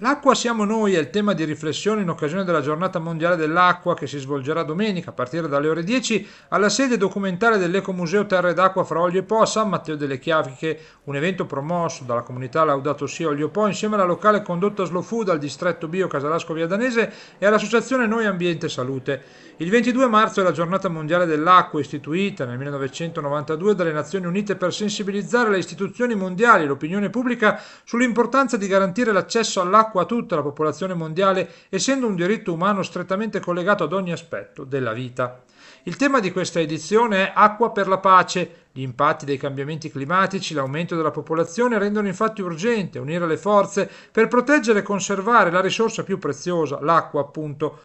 L'acqua siamo noi è il tema di riflessione in occasione della giornata mondiale dell'acqua che si svolgerà domenica a partire dalle ore 10 alla sede documentale dell'Ecomuseo Terre d'Acqua fra Olio e Po a San Matteo delle Chiaviche, un evento promosso dalla comunità Laudato Si Olio Po insieme alla locale condotta Slow Food al distretto Bio Casalasco Via Danese e all'associazione Noi Ambiente Salute. Il 22 marzo è la giornata mondiale dell'acqua istituita nel 1992 dalle Nazioni Unite per sensibilizzare le istituzioni mondiali e l'opinione pubblica sull'importanza di garantire l'accesso all'acqua l'acqua a tutta la popolazione mondiale, essendo un diritto umano strettamente collegato ad ogni aspetto della vita. Il tema di questa edizione è Acqua per la pace. Gli impatti dei cambiamenti climatici, l'aumento della popolazione rendono infatti urgente unire le forze per proteggere e conservare la risorsa più preziosa, l'acqua appunto.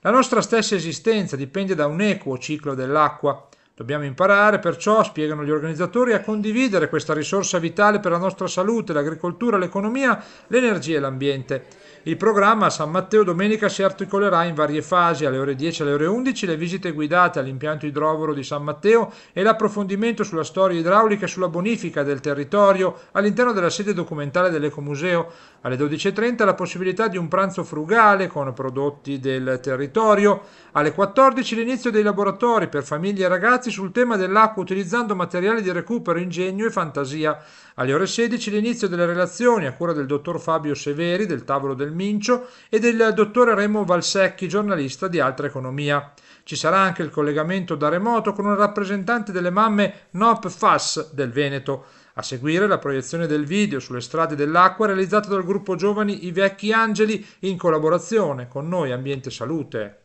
La nostra stessa esistenza dipende da un equo ciclo dell'acqua. Dobbiamo imparare, perciò, spiegano gli organizzatori, a condividere questa risorsa vitale per la nostra salute, l'agricoltura, l'economia, l'energia e l'ambiente. Il programma San Matteo domenica si articolerà in varie fasi, alle ore 10 e alle ore 11 le visite guidate all'impianto idrovoro di San Matteo e l'approfondimento sulla storia idraulica e sulla bonifica del territorio all'interno della sede documentale dell'Ecomuseo. Alle 12.30 la possibilità di un pranzo frugale con prodotti del territorio. Alle 14 l'inizio dei laboratori per famiglie e ragazzi sul tema dell'acqua utilizzando materiali di recupero, ingegno e fantasia. Alle ore 16 l'inizio delle relazioni a cura del dottor Fabio Severi del tavolo del Mincio e del dottor Remo Valsecchi, giornalista di Altra Economia. Ci sarà anche il collegamento da remoto con un rappresentante delle mamme NOP FAS del Veneto. A seguire la proiezione del video sulle strade dell'acqua realizzato dal gruppo giovani I Vecchi Angeli in collaborazione con Noi Ambiente Salute.